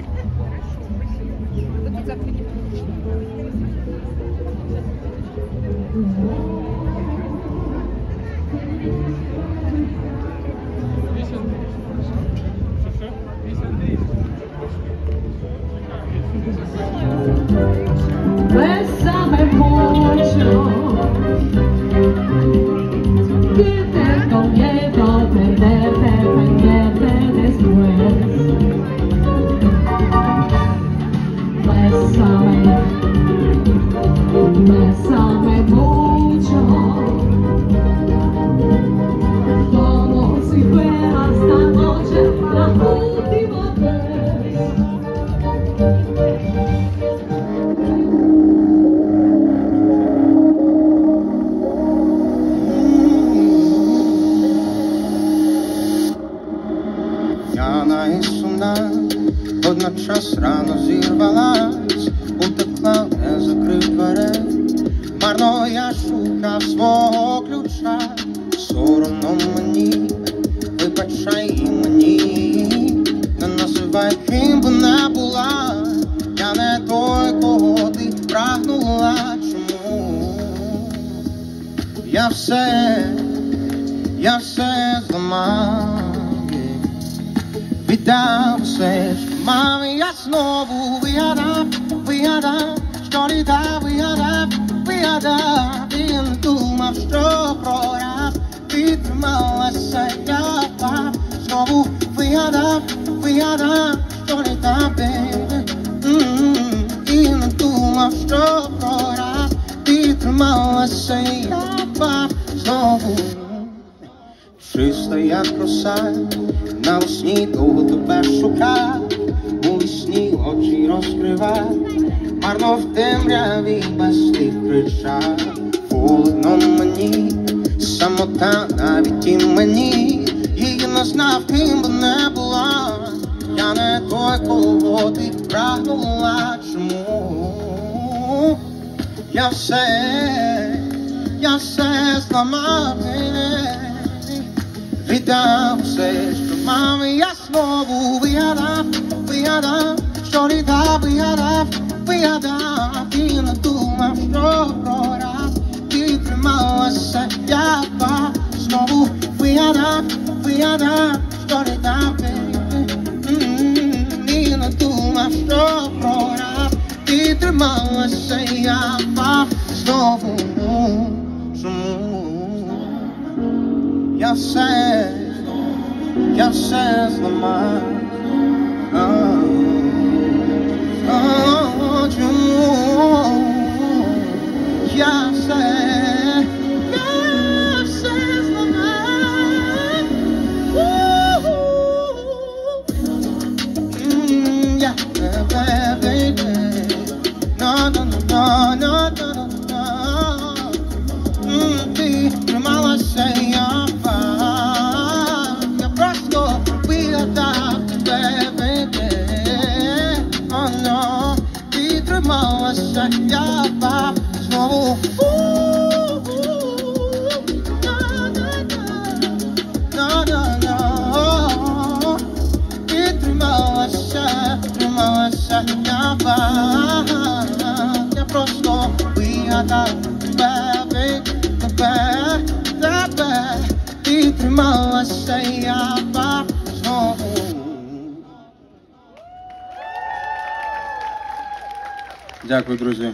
я. Вы Yes. vida vocês Me dá As novo, we are up, we are up Story da, we are up, we are up In tu mam stro prorap Bit mala saia pap Novo, we are up, we are up Story baby In Novo, Чиста як роса, на весні довго тебе шукав, у вісні очі розкривав, марно в темряві без тих кричав, холодно мені, самота навіть і мені, її не знав, ким би не була, я не той, кого ти прагнула, чому? Я все, я все зламав, Vidam sexto, mami jasno viada ubijada, šorida ubijada, ubijada, bila duma prorora, ti premala se java, znovu ubijada, ubijada, šorida bila duma prorora, ti premala se java, znovu. Я все, я все зламав. Дякую, друзі.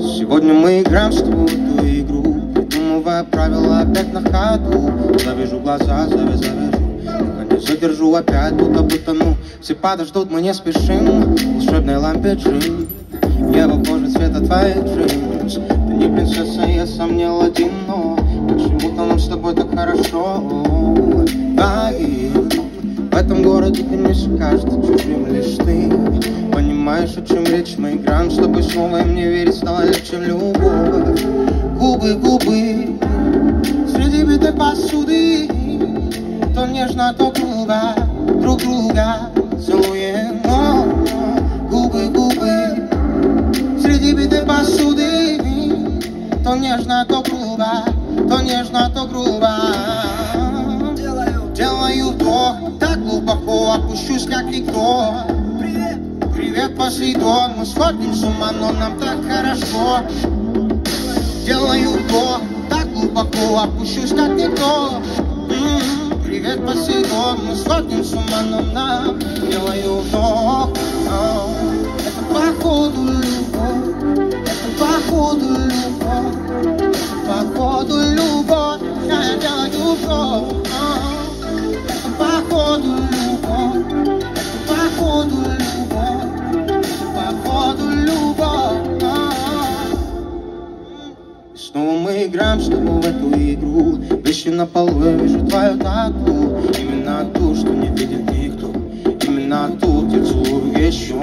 Сегодня мы играем с тобой в эту игру Придумывая правила опять на ходу. Завяжу глаза, не задержу опять, будто бы тону Все подождут, мы не спешим. В волшебной лампе джин Небо кожи цвета твоих джинс. Ты не принцесса, я сам не Аладдин, но Почему-то нам с тобой так хорошо. Ай, в этом городе мне кажется чужим лишь ты. Понимаешь, о чем речь, мы играем с тобой снова И мне верить стало легче, любовь. Губы, губы, среди битой посуды нежно, то грубо, друг друга целуем. О, Губы, губы, среди битой посуды То нежно, то грубо То нежно, то грубо. Делаю. Вдох Так глубоко опущусь, как никто. Привет, Посейдон Мы сходим с ума, но нам так хорошо. Делаю вдох Так глубоко опущусь, как никто Привет, Посейдон Мы сходим с ума, но нам Делаю вдох Это походу любовь Это походу любовь Это походу любовь Я делаю вдох Это походу любовь Это походу любовь Это походу любовь. Снова мы играем с тобой в эту игру Вещи на полу, я вижу твою тату Именно ту, что не видит никто. Именно ту, где целую еще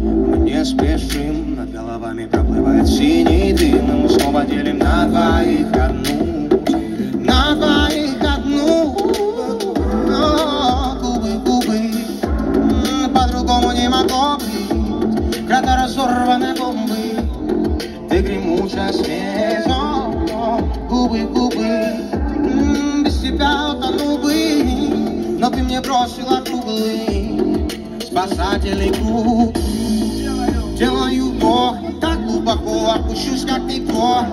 Мы не спешим, над головами проплывает синий дым И мы снова делим на двоих одну. На двоих одну. О, Губы, губы По-другому не могло быть. Кратко разорваны бомбы. Ты гремучая о, губы, губы, М, без тебя утону бы, но ты мне бросила круглый спасательный круг. Делаю вдох, так глубоко опущусь, как никто.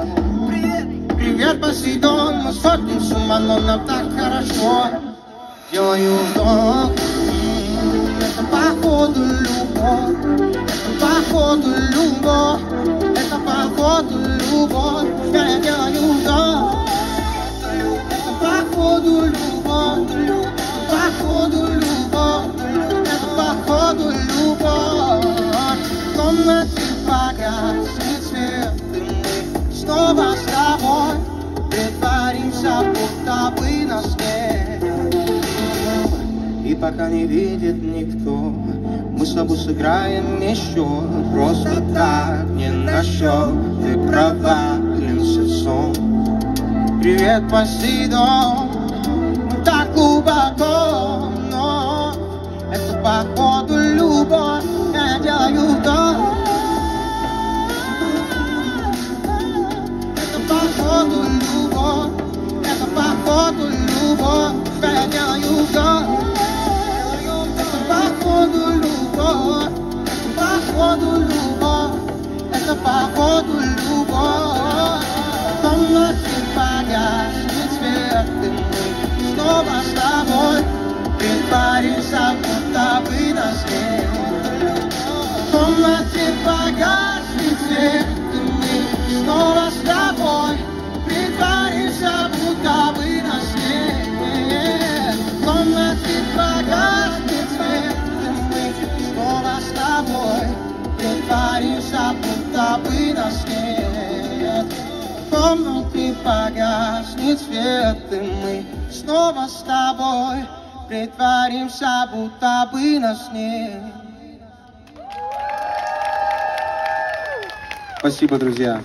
Привет, Посейдон, мы сходим с ума, но нам так хорошо. Делаю вдох, м, это походу любовь, это походу любовь, это походу любовь, я делаю вдох. Пока не видит никто, мы с тобой сыграем еще Просто так, не на счет, ты провалился сон Привет, Посейдон, мы так глубоко, но Это походу снова с тобой притворимся, будто бы нас нет. В комнате погаснет свет, погаснет свет, и мы снова с тобой притворимся, будто бы нас нет. Спасибо, друзья.